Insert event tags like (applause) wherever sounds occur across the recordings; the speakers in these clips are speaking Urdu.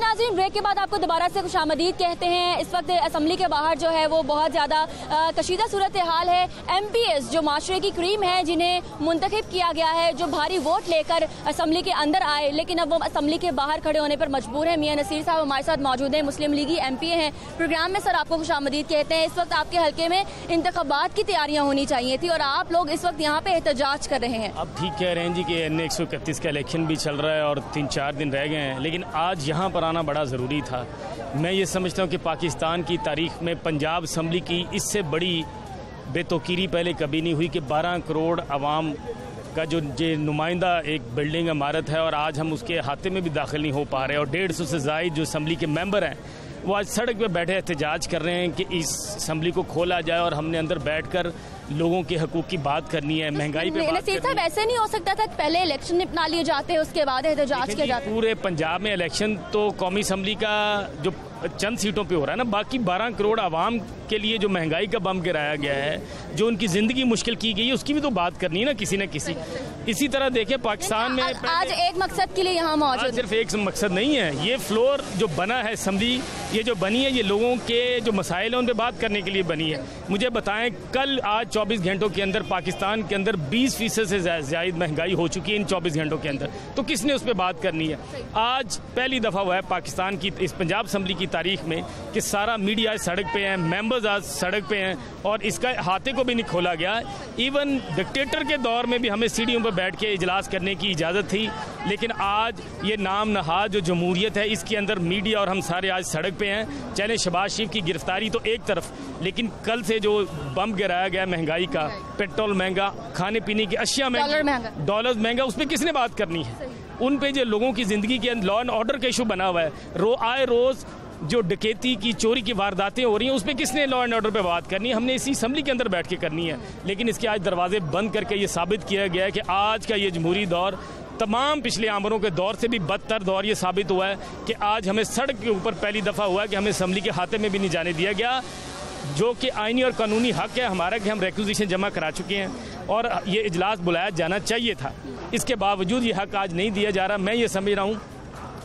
ناظرین بریک کے بعد آپ کو دوبارہ سے خوش آمدید کہتے ہیں۔ اس وقت اسمبلی کے باہر جو ہے وہ بہت زیادہ کشیدہ صورتحال ہے۔ ایم پی ایس جو معاشرے کی کریم ہے جنہیں منتخب کیا گیا ہے، جو بھاری ووٹ لے کر اسمبلی کے اندر آئے، لیکن اب وہ اسمبلی کے باہر کھڑے ہونے پر مجبور ہیں۔ میاں نصیر صاحب ہمارے ساتھ موجود ہیں، مسلم لیگی ایم پی اے ہیں۔ پروگرام میں سر آپ کو خوش آمدید کہتے ہیں۔ اس وقت آپ کے حلقے میں انتخابات کی تیاریاں ہونی چاہیے تھی اور آپ لوگ اس وقت یہاں پہ احتجاج کر رہے ہیں۔ اب ٹھیک کہہ رہے ہیں جی کہ ایک سو اکتیس کا الیکشن بھی چل رہا ہے اور تین چار دن رہ گئے ہیں، لیکن آج یہاں پر آنا بڑا ضروری تھا۔ میں یہ سمجھتا ہوں کہ پاکستان کی تاریخ میں پنجاب اسمبلی کی اس سے بڑی بے توقیری پہلے کبھی نہیں ہوئی کہ بارہ کروڑ عوام کا جو نمائندہ ایک بلڈنگ عمارت ہے اور آج ہم اس کے ہاتھے میں بھی داخل نہیں ہو پا رہے اور ڈیڑھ سو سے زائد جو اسمبلی کے ممبر ہیں وہ آج سڑک پہ بیٹھے احتجاج کر رہے ہیں کہ اس اسمبلی کو کھولا جائے اور ہم نے اندر بیٹھ کر لوگوں کے حقوق کی بات کرنی ہے مہنگائی پہ نصیر صاحب ایسے نہیں ہو سکتا تھا پہلے الیکشن نپٹا لیے جاتے اس کے بعد احتجاج کیا جی، جاتا۔ پورے پنجاب میں الیکشن تو قومی اسمبلی کا جو چند سیٹوں پہ ہو رہا ہے نا باقی بارہ کروڑ عوام کے لیے جو مہنگائی کا بم گرایا گیا ہے جو ان کی زندگی مشکل کی گئی ہے اس کی بھی تو بات کرنی ہے نا کسی نہ کسی۔ اسی طرح دیکھیں پاکستان میں آج ایک مقصد کے لیے یہاں موجود صرف ایک مقصد نہیں ہے۔ یہ فلور جو بنا ہے اسمبلی یہ جو بنی ہے یہ لوگوں کے جو مسائل ہیں ان پہ بات کرنے کے لیے بنی ہے۔ مجھے بتائیں کل آج چوبیس گھنٹوں کے اندر پاکستان کے اندر بیس فیصد سے زائد مہنگائی ہو چکی ہے ان چوبیس گھنٹوں کے اندر۔ تو کس نے اس پہ بات کرنی ہے؟ آج پہلی دفعہ ہوا ہے پاکستان کی اس پنجاب اسمبلی کی تاریخ میں کہ سارا میڈیا سڑک پہ ہیں ممبرز آج سڑک پہ ہیں اور اس کا ہاتھے کو بھی نہیں کھولا گیا۔ ایون ڈکٹیٹر کے دور میں بھی ہمیں سیڑھیوں پہ بیٹھ کے اجلاس کرنے کی اجازت تھی لیکن آج یہ نام نہاد جو جمہوریت ہے اس کے اندر میڈیا اور ہم سارے آج سڑک پہ ہیں۔ چلے شباز شریف کی گرفتاری تو ایک طرف لیکن کل سے جو بم گرایا گیا مہنگائی کا پیٹرول مہنگا کھانے پینے کی اشیاء مہنگا۔ ڈالر مہنگا اس پہ کس نے بات کرنی ہے؟ ان پہ جو لوگوں کی زندگی کے لا اینڈ آرڈر کا ایشو بنا ہوا ہے۔ رو آئے روز جو ڈکیتی کی چوری کی وارداتیں ہو رہی ہیں، اس پہ کس نے لا اینڈ آرڈر پہ بات کرنی ہے؟ ہم نے اسی اسمبلی کے اندر بیٹھ کے کرنی ہے۔ لیکن اس کے آج دروازے بند کر کے یہ ثابت کیا گیا ہے کہ آج کا یہ جمہوری دور تمام پچھلے آمروں کے دور سے بھی بدتر دور یہ ثابت ہوا ہے کہ آج ہمیں سڑک کے اوپر پہلی دفعہ ہوا ہے کہ ہمیں اسمبلی کے ہاتھے میں بھی نہیں جانے دیا گیا، جو کہ آئینی اور قانونی حق ہے ہمارا کہ ہم ریکوزیشن جمع کرا چکے ہیں اور یہ اجلاس بلایا جانا چاہیے تھا۔ اس کے باوجود یہ حق آج نہیں دیا جا رہا، میں یہ سمجھ رہا ہوں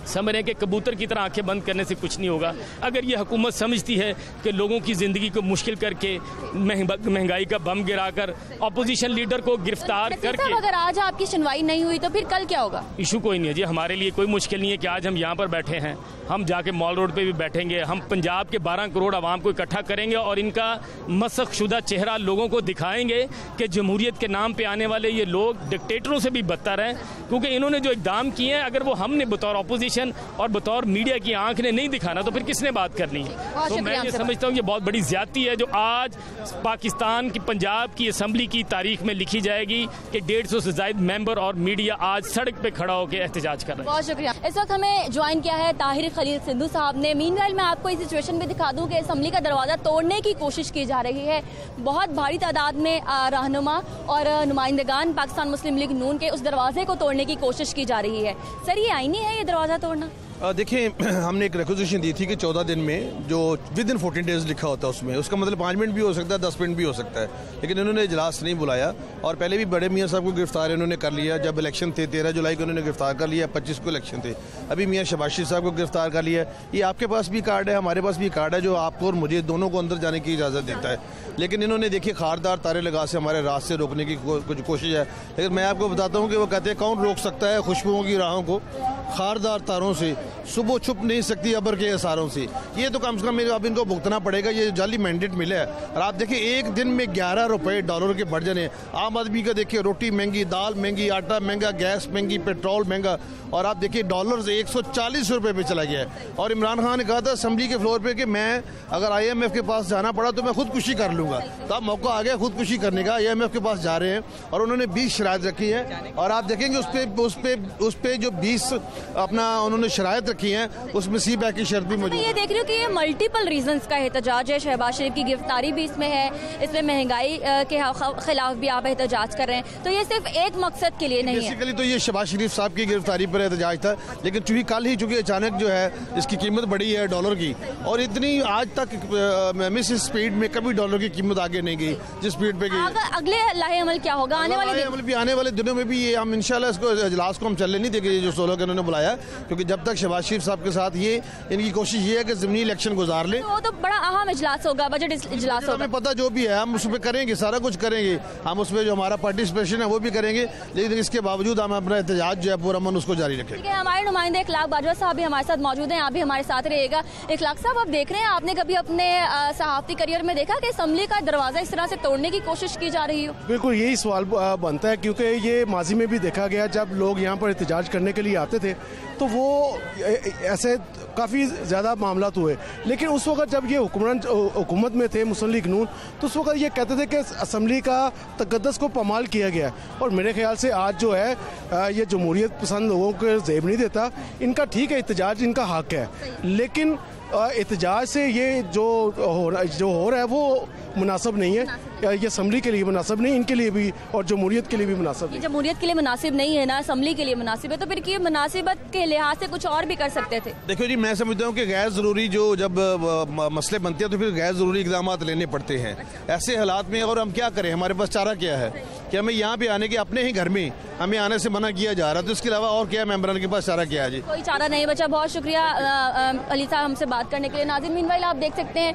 سمجھ رہے ہیں کہ کبوتر کی طرح آنکھیں بند کرنے سے کچھ نہیں ہوگا۔ اگر یہ حکومت سمجھتی ہے کہ لوگوں کی زندگی کو مشکل کر کے مہنگائی کا بم گرا کر اپوزیشن لیڈر کو گرفتار کر کے اگر آج آپ کی سنوائی نہیں ہوئی تو پھر کل کیا ہوگا؟ ایشو کوئی نہیں ہے جی ہمارے لیے کوئی مشکل نہیں ہے کہ آج ہم یہاں پر بیٹھے ہیں۔ ہم جا کے مال روڈ پہ بھی بیٹھیں گے۔ ہم پنجاب کے بارہ کروڑ عوام کو اکٹھا کریں گے اور ان کا مسخ شدہ چہرہ لوگوں کو دکھائیں گے کہ جمہوریت کے نام پہ آنے والے یہ لوگ ڈکٹیٹروں سے بھی بدتر ہیں۔ کیونکہ انہوں نے جو اقدام کیے ہیں اگر وہ ہم نے بطور اپوزیشن اور بطور میڈیا کی آنکھ نے نہیں دکھانا تو پھر کس نے بات کرنی؟ ہے تو میں یہ سمجھتا ہوں یہ بہت بڑی زیادتی ہے جو آج پاکستان کی پنجاب کی اسمبلی کی تاریخ میں لکھی جائے گی کہ ڈیڑھ سو سے زائد ممبر اور میڈیا آج سڑک پہ کھڑا ہو کے احتجاج کر رہے ہیں۔ بہت شکریہ۔ اس وقت ہمیں جوائن کیا ہے طاہر خلیل سندھو صاحب نے۔ مین ویل میں آپ کو اس سچویشن میں دکھا دوں کہ اسمبلی کا دروازہ توڑنے کی کوشش کی جا رہی ہے۔ بہت بھاری تعداد میں رہنما اور نمائندگان پاکستان مسلم لیگ نون کے اس دروازے کو توڑنے کی کوشش کی جا رہی ہے۔ سر یہ آئینی ہے یہ دروازہ توڑنا دیکھیں، (clears throat) ہم نے ایک ریکوزیشن دی تھی کہ چودہ دن میں جو ود ان فورٹین ڈیز لکھا ہوتا ہے اس میں، اس کا مطلب پانچ منٹ بھی ہو سکتا ہے، دس منٹ بھی ہو سکتا ہے، لیکن انہوں نے اجلاس نہیں بلایا۔ اور پہلے بھی بڑے میاں صاحب کو گرفتار انہوں نے کر لیا۔ جب الیکشن تھے، تیرہ جولائی کو انہوں نے گرفتار کر لیا، پچیس کو الیکشن تھے۔ ابھی میاں شباشی صاحب کو گرفتار کر لیا۔ یہ آپ کے پاس بھی کارڈ ہے، ہمارے پاس بھی کارڈ ہے، جو آپ کو اور مجھے دونوں کو اندر جانے کی اجازت دیتا ہے۔ لیکن انہوں نے دیکھی خاردار تارے لگا سے ہمارے راستے روکنے کی کچھ کوشش ہے۔ لیکن میں آپ کو بتاتا ہوں کہ وہ کہتے ہیں، کون روک سکتا ہے خوشبوؤں کی راہوں کو؟ خاردار تاروں سے۔ صبح چھپ نہیں سکتی ابر کے اثاروں سے۔ یہ تو کم سے کم اب ان کو بھگتنا پڑے گا، یہ جعلی مینڈیٹ ملے۔ ہے اور آپ دیکھیں، ایک دن میں گیارہ روپے ڈالر کے بڑھ جانے۔ عام آدمی کا دیکھیں، روٹی مہنگی، دال مہنگی، آٹا مہنگا، گیس مہنگی پیٹرول مہنگا۔ اور آپ دیکھیں ڈالر ایک سو چالیس روپے پہ چلا گیا ہے۔ اور عمران خان نے کہا تھا اسمبلی کے فلور پہ کہ میں اگر آئی ایم ایف کے پاس جانا پڑا تو میں خودکشی کر لوں گا۔ تو اب موقع آ گیا خودکشی کرنے کا آئی ایم ایف کے پاس جا رہے ہیں۔ اور انہوں نے بیس شرائط رکھی ہے اور آپ دیکھیں گے، اس پہ اس پہ اس پہ جو بیس اپنا انہوں نے شرائط رکھی ہیں اس میں سی بیک کی شرط بھی موجود یہ دیکھ رہی ہوں کہ یہ ملٹیپل ریزنز کا احتجاج ہے شہباز شریف کی گرفتاری بھی اس میں ہے اس میں مہنگائی کے خلاف بھی آپ احتجاج کر رہے ہیں۔ تو یہ صرف ایک مقصد کے لیے نہیں ہے۔ بیسیکلی تو یہ شہباز شریف صاحب کی گرفتاری پر احتجاج تھا لیکن چونکہ کل ہی چونکہ اچانک جو ہے اس کی قیمت بڑی ہے ڈالر کی اور اتنی آج تک مس اسپیڈ میں کبھی ڈالر کی قیمت آگے نہیں گئی جس اسپیڈ پہ گئی۔ اگلے لاہ عمل کیا ہوگا؟ آنے والے عمل بھی آنے والے دنوں میں بھی یہ ہم انشاءاللہ اس کو اجلاس کو ہم چلنے نہیں دیں گے جو سولو کے انہوں نے بلایا کیونکہ جب تک شہباز شریف صاحب کے ساتھ یہ یعنی ان کی کوشش یہ ہے کہ زمینی الیکشن گزار لیں۔ وہ تو بڑا اہم اجلاس ہوگا بجٹ اجلاس ہوگا۔ ہمیں پتہ جو بھی ہے ہم اس پہ کریں گے سارا کچھ کریں گے۔ ہم اس پہ جو ہمارا پارٹیسپیشن ہے وہ بھی کریں گے۔ لیکن اس کے باوجود ہم اپنا احتجاج جو ہے پورا من اس کو جاری رکھیں۔ گے ہمارے نمائندے اخلاق باجوہ صاحب بھی ہمارے ساتھ موجود ہیں آپ بھی ہمارے ساتھ رہے گا۔ اخلاق صاحب آپ دیکھ رہے ہیں آپ نے کبھی اپنے صحافتی کریئر میں دیکھا کہ اسمبلی کا دروازہ اس طرح سے توڑنے کی کوشش کی جا رہی ہو؟ بالکل یہی سوال بنتا ہے۔ کیونکہ یہ ماضی میں بھی دیکھا گیا جب لوگ یہاں پر احتجاج کرنے کے لیے آتے تھے تو وہ ایسے کافی زیادہ معاملات ہوئے۔ لیکن اس وقت جب یہ حکمران، حکومت میں تھے، مسلم لیگ نون، تو اس وقت یہ کہتے تھے کہ اسمبلی کا تقدس کو پامال کیا گیا۔ ہے اور میرے خیال سے آج جو ہے یہ جمہوریت پسند لوگوں کو زیب نہیں دیتا۔ ان کا ٹھیک ہے، احتجاج ان کا حق ہے۔ لیکن احتجاج سے یہ جو ہو رہا ہے، وہ مناسب نہیں ہے۔ یہ اسمبلی کے لیے مناسب نہیں ان کے لیے بھی اور جمہوریت کے لیے بھی مناسب نہیں۔ جمہوریت کے لیے مناسب نہیں ہے نا اسمبلی کے لیے مناسب ہے تو پھر یہ مناسبت کے لحاظ سے کچھ اور بھی کر سکتے تھے۔ دیکھو جی میں سمجھتا ہوں کہ غیر ضروری جو جب مسئلے بنتے ہیں تو پھر غیر ضروری اقدامات لینے پڑتے ہیں۔ ایسے حالات میں اور ہم کیا کریں؟ ہمارے پاس چارہ کیا ہے؟ کہ ہمیں یہاں پہ آنے کے اپنے ہی گھر میں ہمیں آنے سے منع کیا جا رہا ہے تو اس کے علاوہ اور کیا ممبران کے پاس چارہ کیا ہے جی؟ کوئی چارہ نہیں بچا۔ بہت شکریہ علی صاحب ہم سے بات کرنے کے لیے۔ ناظرین مینوائل آپ دیکھ سکتے ہیں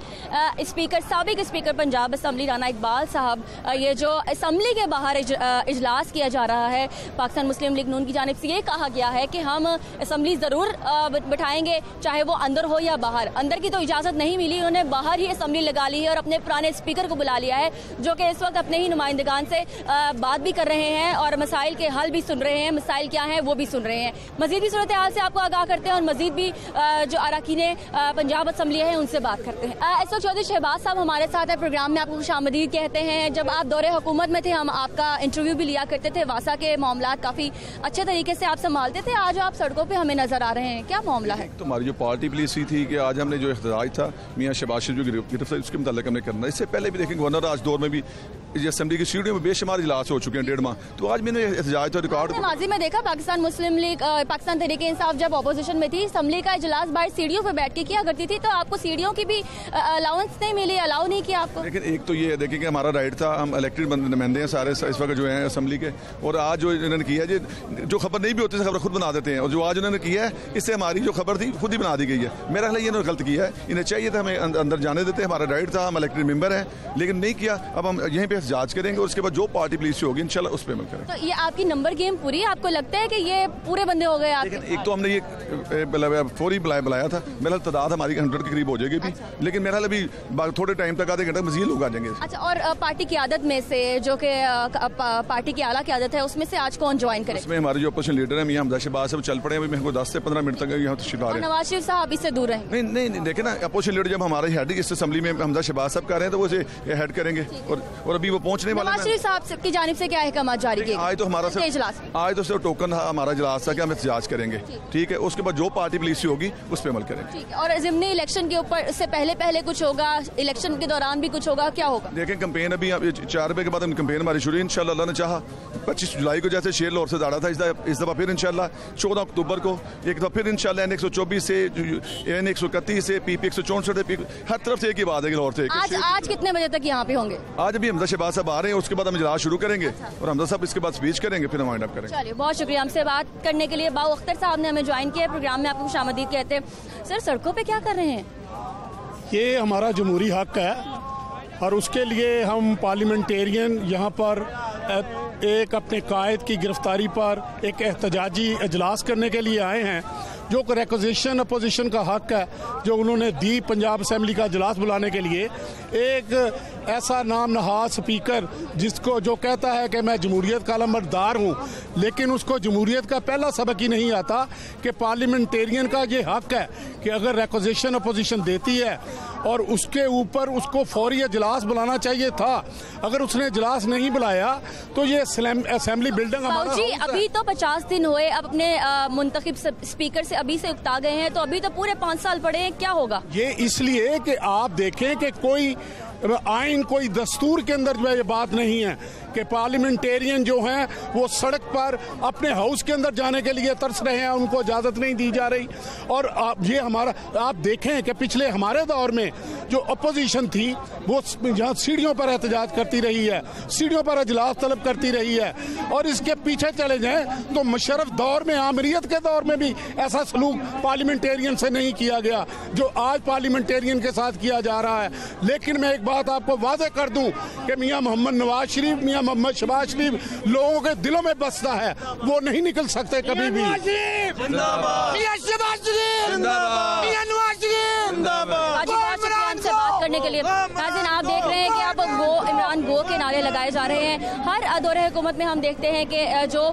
اسپیکر سابق اسپیکر پنجاب اسمبلی رانا اقبال۔ اقبال صاحب یہ جو اسمبلی کے باہر اجلاس کیا جا رہا ہے، پاکستان مسلم لیگ نون کی جانب سے یہ کہا گیا ہے کہ ہم اسمبلی ضرور بٹھائیں گے، چاہے وہ اندر ہو یا باہر۔ اندر کی تو اجازت نہیں ملی، انہوں نے باہر ہی اسمبلی لگا لی ہے اور اپنے پرانے اسپیکر کو بلا لیا ہے، جو کہ اس وقت اپنے ہی نمائندگان سے بات بھی کر رہے ہیں اور مسائل کے حل بھی سن رہے ہیں۔ مسائل کیا ہیں وہ بھی سن رہے ہیں۔ مزید بھی صورتحال سے آپ کو آگاہ کرتے ہیں اور مزید بھی جو اراکین پنجاب اسمبلی ہے ان سے بات کرتے ہیں۔ ایس او چودھری شہباز صاحب ہمارے ساتھ ہے پروگرام میں آپ کو خوش آمدید کہتے ہیں، جب آپ دور حکومت میں تھے، ہم آپ کا انٹرویو بھی لیا کرتے تھے۔ واسا کے معاملات کافی اچھے طریقے سے آپ سنبھالتے تھے۔ آج آپ سڑکوں پہ ہمیں نظر آ رہے ہیں۔ کیا معاملہ ہے؟ تو ہماری جو پارٹی پلیسی تھی کہ آج ہم نے جو احتجاج تھا، میاں شہباز جو گرفتار اس کے متعلق ہم نے کرنا اس سے پہلے بھی دیکھیں گورنر آج دور میں بھی جی، یہ اسمبلی کی سیڑھیوں میں بے شمار اجلاس ہو چکے ہیں ڈیڑھ ماہ۔ تو آج میں نے احتجاج تو ریکارڈ ماضی میں دیکھا پاکستان مسلم لیگ پاکستان تحریک انصاف جب اپوزیشن میں تھی اسمبلی کا اجلاس باہر سیڑھیوں پہ بیٹھ کے کیا کرتی تھی تو آپ کو سیڑھیوں کی بھی الاؤنس نہیں ملی الاؤ نہیں کیا آپ کو؟ لیکن ایک تو یہ ہے دیکھیں کہ ہمارا رائٹ تھا ہم الیکٹڈ نمائندے ہیں سارے اس وقت جو ہیں اسمبلی کے۔ اور آج جو انہوں نے کیا ہے جو خبر نہیں بھی ہوتی خبر خود بنا دیتے ہیں۔ اور جو آج انہوں نے کیا ہے اس سے ہماری جو خبر تھی خود ہی بنا دی گئی ہے۔ میرا خیال یہ انہوں نے غلط کیا ہے۔ انہیں چاہیے تھا ہمیں اندر جانے دیتے۔ ہمارا رائٹ تھا ہم الیکٹڈ ممبر ہیں لیکن نہیں کیا۔ اب ہم یہیں پہ کیس جانچ کریں گے اور اس کے بعد جو پارٹی پولیسی ہوگی انشاءاللہ اس پہ عمل کریں۔ تو یہ آپ کی نمبر گیم پوری ہے؟ آپ کو لگتا ہے کہ یہ پورے بندے ہو گئے لیکن ایک تو ہم نے یہ فوری بلایا بلایا تھا۔ میرا تعداد ہماری ہنڈریڈ کے قریب ہو جائے گی بھی اچھا۔ لیکن میرا ابھی تھوڑے ٹائم تک آدھے گھنٹہ مزید لوگ آ جائیں گے۔ اچھا اور پارٹی کی عادت میں سے جو کہ پارٹی کی اعلیٰ کی عادت ہے اس میں سے آج کون جوائن کرے؟ اس میں ہمارے جو اپوزیشن لیڈر ہیں میاں حمزہ شہباز صاحب چل پڑے ہیں۔ ابھی میرے کو دس سے پندرہ منٹ تک یہاں تشریف رہے ہیں۔ نواز شریف صاحب اس سے دور رہیں۔ نہیں نہیں دیکھیں نا اپوزیشن لیڈر جب ہمارے ہیڈ اس اسمبلی میں حمزہ شہباز صاحب کا رہے ہیں تو وہ اسے ہیڈ کریں گے۔ اور ابھی وہ پہنچنے والے نواز شریف صاحب کی جانب سے کیا احکامات جاری کیے آج تو ہمارا سے آج تو صرف ٹوکن ہمارا اجلاس تھا کہ ہم احتجاج کریں گے۔ ٹھیک ہے۔ اس کے بعد جو پارٹی پالیسی ہوگی اس پہ عمل کریں گے۔ اور ضمنی الیکشن کے اوپر اس سے پہلے پہلے کچھ ہوگا؟ الیکشن کے دوران بھی کچھ ہوگا؟ کیا ہوگا؟ دیکھیں کمپین ابھی چار روپے کے بعد ہم کمپین ہماری شروع انشاءاللہ اللہ نے چاہا۔ پچیس جولائی کو جیسے شیر لاہور سے زیادہ تھا اس دفعہ پھر انشاءاللہ چودہ اکتوبر کو۔ ایک دفعہ پھر انشاءاللہ این ایک سو چوبیس سے این ایک سو اکتیس سے پی پی ایک سو چونسٹھ ہر طرف سے ایک ہی بات ہے لاہور سے آج, آج کتنے بجے تک یہاں پہ ہوں گے؟ آج ابھی حمزہ بعد صاحب آ رہے ہیں اس کے بعد ہم اجلاس شروع کریں گے اور حمزہ صاحب اس کے بعد سپیچ کریں گے پھر ہم وائنڈ اپ کریں گے۔ چلیے بہت شکریہ۔ ہم سے بات کرنے کے لیے باو اختر صاحب نے ہمیں جوائن کیا ہے پروگرام میں آپ کو خوش آمدید کہتے ہیں۔ سر سڑکوں پہ کیا کر رہے ہیں؟ یہ ہمارا جمہوری حق ہے اور اس کے لیے ہم پارلیمنٹیرین یہاں پر ایک اپنے قائد کی گرفتاری پر ایک احتجاجی اجلاس کرنے کے لیے آئے ہیں جو ریکوزیشن اپوزیشن کا حق ہے جو انہوں نے دی پنجاب اسمبلی کا اجلاس بلانے کے لیے۔ ایک ایسا نام نہاد سپیکر جس کو جو کہتا ہے کہ میں جمہوریت کا علمبردار ہوں لیکن اس کو جمہوریت کا پہلا سبق ہی نہیں آتا کہ پارلیمنٹیرین کا یہ حق ہے کہ اگر ریکوزیشن اپوزیشن دیتی ہے اور اس کے اوپر اس کو فوری اجلاس بلانا چاہیے تھا۔ اگر اس نے اجلاس نہیں بلایا تو یہ اسمبلی بلڈنگ ہمارا جی ابھی تو پچاس دن ہوئے اپنے منتخب سپیکر سے ابھی سے اکتا گئے ہیں تو ابھی تو پورے پانچ سال پڑے ہیں کیا ہوگا؟ یہ اس لیے کہ آپ دیکھیں کہ کوئی آئین کوئی دستور کے اندر جو ہے یہ بات نہیں ہے کہ پارلیمنٹیرین جو ہیں وہ سڑک پر اپنے ہاؤس کے اندر جانے کے لیے ترس رہے ہیں، ان کو اجازت نہیں دی جا رہی۔ اور یہ ہمارا آپ دیکھیں کہ پچھلے ہمارے دور میں جو اپوزیشن تھی، وہ جہاں سیڑھیوں پر احتجاج کرتی رہی ہے، سیڑھیوں پر اجلاس طلب کرتی رہی ہے۔ اور اس کے پیچھے چلے جائیں تو مشرف دور میں عامریت کے دور میں بھی ایسا سلوک پارلیمنٹیرین سے نہیں کیا گیا، جو آج پارلیمنٹیرین کے ساتھ کیا جا رہا ہے۔ لیکن میں ایک بات آپ کو واضح کر دوں کہ میاں محمد نواز شریف میاں محمد شباز شریف لوگوں کے دلوں میں بستا ہے وہ نہیں نکل سکتے کبھی بھی عمران سے بات کرنے کے لیے آپ دیکھ رہے ہیں کہ اب وہ عمران کے نعرے لگائے جا رہے ہیں۔ ہر دور حکومت میں ہم دیکھتے ہیں کہ جو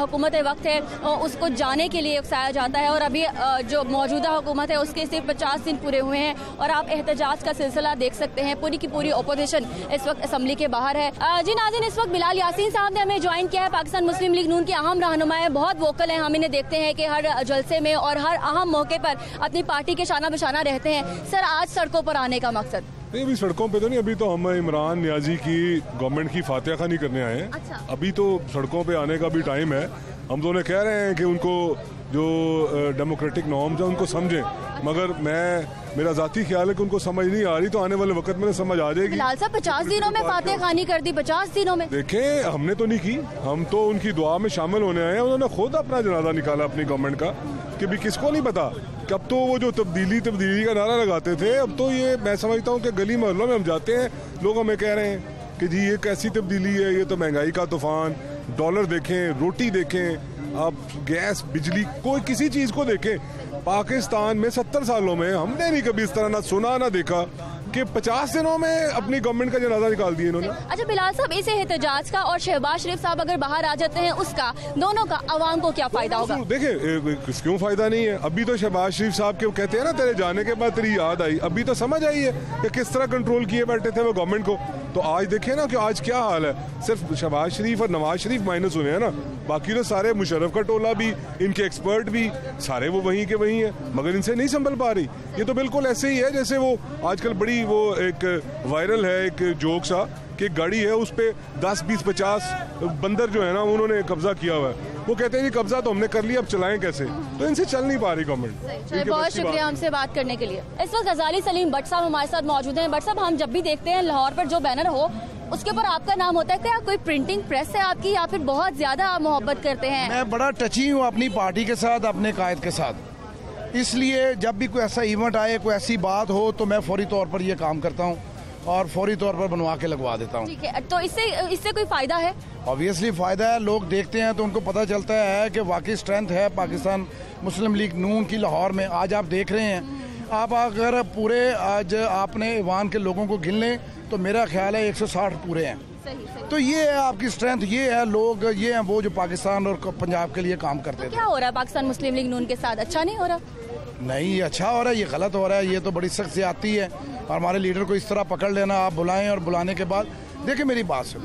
حکومت وقت ہے اس کو جانے کے لیے اکسایا جاتا ہے اور ابھی جو موجودہ حکومت ہے، اس کے صرف پچاس دن پورے ہوئے ہیں اور آپ احتجاج کا سلسلہ دیکھ سکتے ہیں۔ پوری کی پوری اپوزیشن اس وقت اسمبلی کے باہر ہے۔ جی ناظرین، اس وقت بلال یاسین صاحب نے ہمیں جوائن کیا ہے۔ پاکستان مسلم لیگ نون کے اہم رہنما ہے بہت ووکل ہیں۔ ہم انہیں دیکھتے ہیں کہ ہر جلسے میں اور ہر اہم موقع پر اپنی پارٹی کے شانہ بشانہ رہتے ہیں۔ سر، آج سڑکوں پر آنے کا مقصد۔ نہیں ابھی سڑکوں پہ تو نہیں ابھی تو ہم عمران نیازی کی گورنمنٹ کی فاتحہ خانی کرنے آئے ہیں۔ اچھا۔ ابھی تو سڑکوں پہ آنے کا بھی ٹائم ہے۔ ہم تو انہیں کہہ رہے ہیں کہ ان کو جو ڈیموکریٹک نارمز ہیں ان کو سمجھیں۔ مگر میں میرا ذاتی خیال ہے کہ ان کو سمجھ نہیں آ رہی تو آنے والے وقت میں سمجھ آ جائے گی۔ لال صاحب پچاس دنوں میں فاتح خانی کر دی پچاس دنوں میں۔ دیکھیں ہم نے تو نہیں کی۔ ہم تو ان کی دعا میں شامل ہونے آئے ہیں۔ انہوں نے خود اپنا جنازہ نکالا اپنی گورنمنٹ کا کہ بھی کس کو نہیں پتا۔ کہ اب تو وہ جو تبدیلی تبدیلی کا نعرہ لگاتے تھے اب تو یہ میں سمجھتا ہوں کہ گلی محلوں میں ہم جاتے ہیں۔ لوگ ہمیں کہہ رہے ہیں کہ جی یہ کیسی تبدیلی ہے؟ یہ تو مہنگائی کا طوفان۔ ڈالر دیکھیں روٹی دیکھیں۔ آپ گیس، بجلی، کوئی کسی چیز کو دیکھیں، پاکستان میں ستر سالوں میں ہم نے بھی کبھی اس طرح نہ سنا نہ دیکھا۔ کہ پچاس دنوں میں اپنی گورنمنٹ کا جنازہ نکال دیا انہوں نے۔ اچھا بلال صاحب اس احتجاج کا اور شہباز شریف صاحب اگر باہر آ جاتے ہیں اس کا دونوں کا عوام کو کیا فائدہ ہوگا؟ دیکھیں کیوں فائدہ نہیں ہے؟ ابھی تو شہباز شریف صاحب کے کہتے ہیں نا تیرے جانے کے بعد تیری یاد آئی۔ ابھی تو سمجھ آئی ہے کہ کس طرح کنٹرول کیے بیٹھے تھے وہ گورنمنٹ کو۔ تو آج دیکھیں نا کہ آج کیا حال ہے۔ صرف شہباز شریف اور نواز شریف مائنس ہوئے ہیں نا۔ باقی تو سارے مشرف کا ٹولہ بھی ان کے ایکسپرٹ بھی سارے وہ وہیں کے وہیں ہیں۔ مگر ان سے نہیں سنبھل پا رہی۔ یہ تو بالکل ایسے ہی ہے جیسے وہ آج کل بڑی وہ ایک وائرل ہے ایک جوک سا کہ گاڑی ہے اس پہ دس بیس پچاس بندر جو ہے نا انہوں نے قبضہ کیا ہوا ہے۔ وہ کہتے ہیں جی قبضہ تو ہم نے کر لیا اب چلائیں کیسے؟ تو ان سے چل نہیں پا رہی گورنمنٹ بہت شکریہ ہم سے بات کرنے کے لیے۔ اس وقت غزالی سلیم بٹ صاحب ہمارے ساتھ موجود ہیں۔ بٹ صاحب ہم جب بھی دیکھتے ہیں لاہور پر جو بینر ہو اس کے اوپر آپ کا نام ہوتا ہے۔ کیا کوئی پرنٹنگ پریس ہے آپ کی یا پھر بہت زیادہ آپ محبت کرتے ہیں؟ میں بڑا ٹچی ہوں اپنی پارٹی کے ساتھ اپنے قائد کے ساتھ۔ اس لیے جب بھی کوئی ایسا ایونٹ آئے کوئی ایسی بات ہو تو میں فوری طور پر یہ کام کرتا ہوں اور فوری طور پر بنوا کے لگوا دیتا ہوں۔ تو اس سے اس سے کوئی فائدہ ہے؟ آبویسلی فائدہ ہے لوگ دیکھتے ہیں تو ان کو پتہ چلتا ہے کہ واقعی اسٹرینتھ ہے پاکستان مسلم لیگ نون کی لاہور میں۔ آج آپ دیکھ رہے ہیں آپ اگر پورے آج آپ نے ایوان کے لوگوں کو گن لیں تو میرا خیال ہے ایک سو ساٹھ پورے ہیں۔ تو یہ ہے آپ کی اسٹرینتھ یہ ہے لوگ یہ ہیں وہ جو پاکستان اور پنجاب کے لیے کام کرتے تھے۔ کیا ہو رہا ہے پاکستان مسلم لیگ نون کے ساتھ؟ اچھا نہیں ہو رہا؟ نہیں یہ اچھا ہو رہا ہے، یہ غلط ہو رہا ہے، یہ تو بڑی سخت سے آتی ہے۔ اور ہمارے لیڈر کو اس طرح پکڑ لینا، آپ بلائیں اور بلانے کے بعد۔ دیکھیں میری بات سنو۔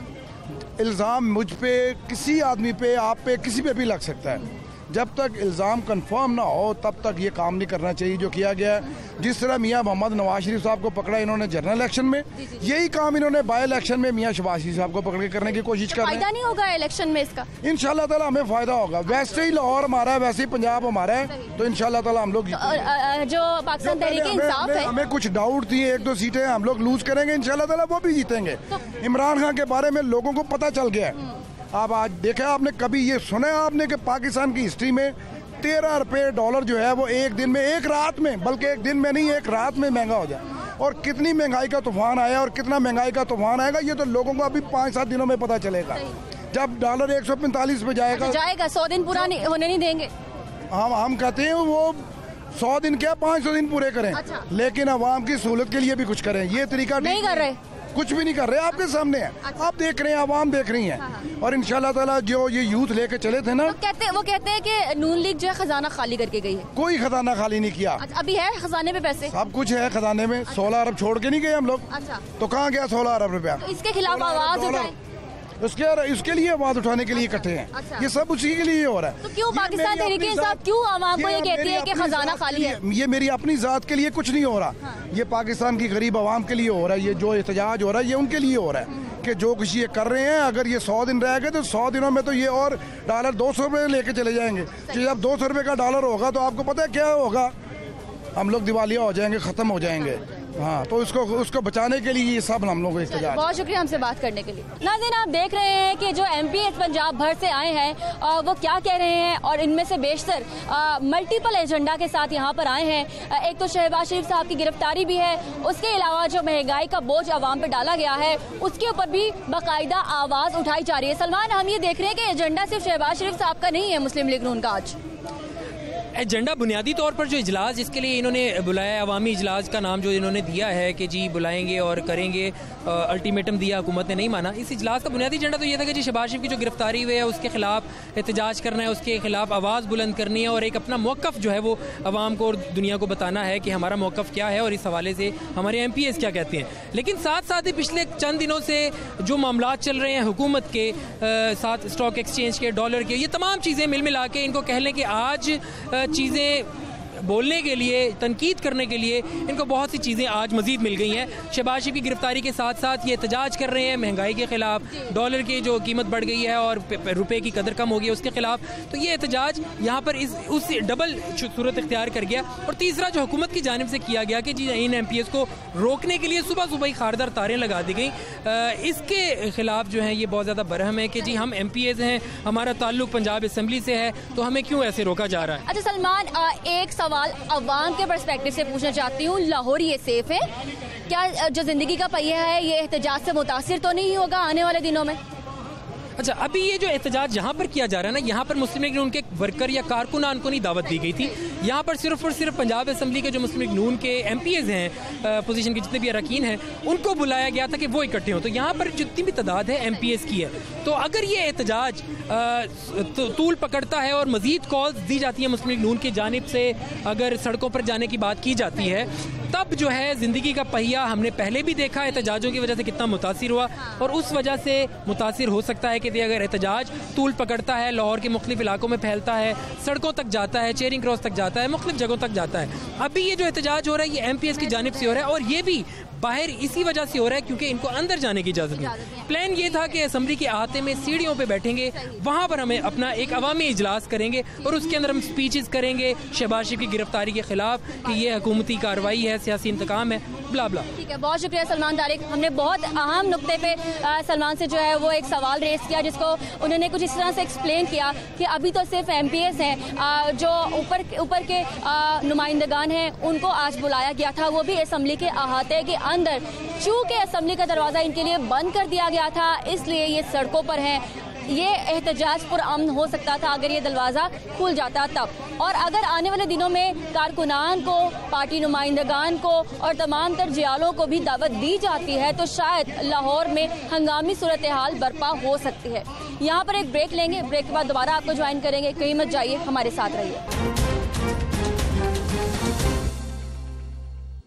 الزام مجھ پہ، کسی آدمی پہ، آپ پہ، کسی پہ بھی لگ سکتا ہے۔ جب تک الزام کنفرم نہ ہو تب تک یہ کام نہیں کرنا چاہیے جو کیا گیا ہے۔ جس طرح میاں محمد نواز شریف صاحب کو پکڑا انہوں نے جنرل الیکشن میں جی، جی، جی۔ یہی کام انہوں نے بائی الیکشن میں میاں شباز شریف صاحب کو پکڑ کے کرنے کی کوشش کر رہے ہیں۔ فائدہ نہیں ہوگا الیکشن میں اس کا؟ انشاءاللہ تعالی ہمیں فائدہ ہوگا۔ ویسے ہی لاہور ہمارا ہے ویسے ہی پنجاب ہمارا ہے تو انشاءاللہ تعالی ہم لوگ جو پاکستان تحریک انصاف ہے۔ ہمیں کچھ ڈاؤٹ تھی ایک دو سیٹیں ہم لوگ لوز کریں گے انشاءاللہ تعالی وہ بھی جیتیں گے۔ عمران خان کے بارے میں لوگوں کو پتہ چل گیا ہے۔ آپ آج دیکھا آپ نے کبھی یہ سنا آپ نے کہ پاکستان کی ہسٹری میں تیرہ روپے ڈالر جو ہے وہ ایک دن میں ایک رات میں بلکہ ایک دن میں نہیں ایک رات میں مہنگا ہو جائے۔ اور کتنی مہنگائی کا طوفان آیا اور کتنا مہنگائی کا طوفان آئے گا یہ تو لوگوں کو ابھی پانچ سات دنوں میں پتہ چلے گا۔ جب ڈالر ایک سو پینتالیس پہ جائے گا۔ اچھا، جائے گا سو دن پورا ہونے نہیں دیں گے۔ ہم ہم کہتے ہیں وہ سو دن کیا پانچ سو دن پورے کریں۔ اچھا۔ لیکن عوام کی سہولت کے لیے بھی کچھ کریں۔ یہ طریقہ نہیں کر رہے۔ کچھ بھی نہیں کر رہے آپ کے سامنے ہیں۔ اچھا۔ آپ دیکھ رہے ہیں عوام دیکھ رہی ہیں۔ ہاں، ہاں۔ اور ان شاء اللہ تعالیٰ جو یہ یوتھ لے کے چلے تھے نا وہ کہتے ہیں کہ نون لیگ جو ہے خزانہ خالی کر کے گئی ہے۔ کوئی خزانہ خالی نہیں کیا۔ اچھا، ابھی ہے خزانے میں پیسے؟ سب کچھ ہے خزانے میں سولہ ارب چھوڑ کے نہیں گئے ہم لوگ۔ اچھا۔ تو کہاں گیا سولہ ارب روپیہ؟ اس کے خلاف آواز اس کے اس کے لیے آواز اٹھانے کے لیے اکٹھے ہیں۔ اچھا۔ یہ سب اسی کے لیے ہو رہا ہے۔ تو کیوں پاکستان تحریک انصاف کیوں عوام کو یہ کہتی ہے کہ خزانہ خالی ہے؟ یہ میری اپنی ذات کے لیے کچھ نہیں ہو رہا۔ ہاں۔ یہ پاکستان کی غریب عوام کے لیے ہو رہا ہے یہ جو احتجاج ہو رہا ہے یہ ان کے لیے ہو رہا ہے کہ جو کچھ یہ کر رہے ہیں اگر یہ سو دن رہ گئے تو سو دنوں میں تو یہ اور ڈالر دو سو روپے لے کے چلے جائیں گے۔ جب دو سو روپے کا ڈالر ہوگا تو آپ کو پتہ ہے کیا ہوگا؟ ہم لوگ دیوالیہ ہو جائیں گے ختم ہو جائیں گے۔ ہاں تو اس کو اس کو بچانے کے لیے یہ سب ہم لوگ بہت شکریہ ہم سے بات کرنے کے لیے۔ ناظرین آپ دیکھ رہے ہیں کہ جو ایم پی ایس پنجاب بھر سے آئے ہیں وہ کیا کہہ رہے ہیں؟ اور ان میں سے بیشتر ملٹیپل ایجنڈا کے ساتھ یہاں پر آئے ہیں۔ ایک تو شہباز شریف صاحب کی گرفتاری بھی ہے۔ اس کے علاوہ جو مہنگائی کا بوجھ عوام پہ ڈالا گیا ہے اس کے اوپر بھی باقاعدہ آواز اٹھائی جا رہی ہے۔ سلمان ہم یہ دیکھ رہے ہیں کہ ایجنڈا صرف شہباز شریف صاحب کا نہیں ہے مسلم لیگ نون کا آج۔ ایجنڈا بنیادی طور پر جو اجلاس، جس کے لیے انہوں نے بلایا، عوامی اجلاس کا نام جو انہوں نے دیا ہے کہ جی بلائیں گے اور کریں گے الٹیمیٹم دیا حکومت نے نہیں مانا۔ اس اجلاس کا بنیادی ایجنڈا تو یہ تھا کہ جی شہباز شریف کی جو گرفتاری ہوئی ہے، اس کے خلاف احتجاج کرنا ہے، اس کے خلاف آواز بلند کرنی ہے اور ایک اپنا موقف جو ہے وہ عوام کو اور دنیا کو بتانا ہے کہ ہمارا موقف کیا ہے اور اس حوالے سے ہمارے ایم پی ایس کیا کہتے ہیں۔ لیکن ساتھ ساتھ ہی پچھلے چند دنوں سے جو معاملات چل رہے ہیں حکومت کے ساتھ اسٹاک ایکسچینج کے ڈالر کے، یہ تمام چیزیں مل ملا کے ان کو کہہ لیں کہ آج چیزیں بولنے کے لیے، تنقید کرنے کے لیے ان کو بہت سی چیزیں آج مزید مل گئی ہیں۔ شہباز شریف کی گرفتاری کے ساتھ ساتھ یہ احتجاج کر رہے ہیں مہنگائی کے خلاف۔ ڈالر کی جو قیمت بڑھ گئی ہے اور روپے کی قدر کم ہو گئی ہے اس کے خلاف۔ تو یہ احتجاج یہاں پر اس اس ڈبل صورت اختیار کر گیا۔ اور تیسرا جو حکومت کی جانب سے کیا گیا کہ جی ان ایم پی ایس کو روکنے کے لیے صبح صبح ہی خاردار تاریں لگا دی گئیں۔ اس کے خلاف جو ہیں یہ بہت زیادہ برہم ہے کہ جی ہم ایم پی ایز ہیں، ہمارا تعلق پنجاب اسمبلی سے ہے، تو ہمیں کیوں ایسے روکا جا رہا ہے؟ اچھا سلمان ایک سوال عوام کے پرسپیکٹو سے پوچھنا چاہتی ہوں۔ لاہور یہ سیف ہے؟ کیا جو زندگی کا پہیہ ہے، یہ احتجاج سے متاثر تو نہیں ہوگا آنے والے دنوں میں؟ اچھا ابھی یہ جو احتجاج یہاں پر کیا جا رہا ہے نا، یہاں پر مسلم لیگ ان کے ورکر یا کارکنان کو نہیں دعوت دی گئی تھی۔ یہاں پر صرف اور صرف پنجاب اسمبلی کے جو مسلم لیگ نون کے ایم پی ایز ہیں پوزیشن کے جتنے بھی اراکین ہیں، ان کو بلایا گیا تھا کہ وہ اکٹھے ہوں۔ تو یہاں پر جتنی بھی تعداد ہے ایم پی ایس کی ہے۔ تو اگر یہ احتجاج طول پکڑتا ہے اور مزید کالز دی جاتی ہیں مسلم لیگ نون کی جانب سے اگر سڑکوں پر جانے کی بات کی جاتی ہے، تب جو ہے زندگی کا پہیہ ہم نے پہلے بھی دیکھا احتجاجوں کی وجہ سے کتنا متاثر ہوا۔ اور اس وجہ سے متاثر ہو سکتا ہے کہ اگر احتجاج طول پکڑتا ہے لاہور کے مختلف علاقوں میں پھیلتا ہے، سڑکوں تک جاتا ہے چیرنگ کراس تک جاتا ہے، مختلف جگہوں تک جاتا ہے۔ ابھی یہ جو احتجاج ہو رہا ہے، یہ ایم پی ایس کی جانب سے ہو رہا ہے اور یہ بھی باہر اسی وجہ سے ہو رہا ہے کیونکہ ان کو اندر جانے کی اجازت نہیں۔ پلان یہ تھا کہ اسمبلی کے احاطے میں سیڑھیوں پہ بیٹھیں گے۔ وہاں پر ہمیں اپنا ایک عوامی اجلاس کریں گے اور اس کے اندر ہم سپیچز کریں گے شہباز شریف کی گرفتاری کے خلاف کہ یہ حکومتی کارروائی ہے سیاسی انتقام ہے بلا بلا۔ ٹھیک ہے بہت شکریہ سلمان طارق ہم نے بہت اہم نقطے پہ سلمان سے جو ہے وہ ایک سوال ریز کیا جس کو انہوں نے کچھ اس طرح سے ایکسپلین کیا کہ ابھی تو صرف ایم پی ایس ہیں جو اوپر اوپر کے نمائندگان ہیں ان کو آج بلایا گیا تھا۔ وہ بھی اسمبلی کے احاطے کے اندر۔ چونکہ اسمبلی کا دروازہ ان کے لیے بند کر دیا گیا تھا، اس لیے یہ سڑکوں پر ہیں۔ یہ احتجاج پر امن ہو سکتا تھا اگر یہ دروازہ کھل جاتا تب۔ اور اگر آنے والے دنوں میں کارکنان کو، پارٹی نمائندگان کو اور تمام تر جیالوں کو بھی دعوت دی جاتی ہے، تو شاید لاہور میں ہنگامی صورتحال برپا ہو سکتی ہے۔ یہاں پر ایک بریک لیں گے، بریک کے بعد دوبارہ آپ کو جوائن کریں گے۔ کہیں مت جائیے، ہمارے ساتھ رہیے۔